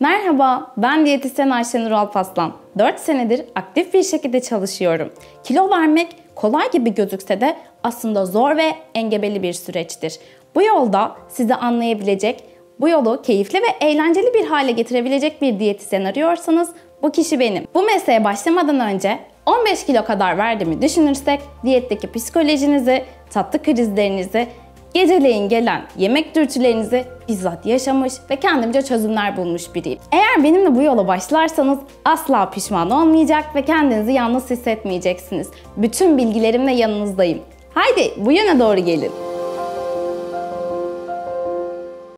Merhaba, ben diyetisyen Ayşenur Alpaslan. 4 senedir aktif bir şekilde çalışıyorum. Kilo vermek kolay gibi gözükse de aslında zor ve engebeli bir süreçtir. Bu yolda sizi anlayabilecek, bu yolu keyifli ve eğlenceli bir hale getirebilecek bir diyetisyen arıyorsanız bu kişi benim. Bu mesleğe başlamadan önce 15 kilo kadar verdiğimi düşünürsek diyetteki psikolojinizi, tatlı krizlerinizi, geceleyin gelen yemek dürtülerinizi bizzat yaşamış ve kendimce çözümler bulmuş biriyim. Eğer benimle bu yola başlarsanız asla pişman olmayacak ve kendinizi yalnız hissetmeyeceksiniz. Bütün bilgilerimle yanınızdayım. Haydi bu yöne doğru gelin.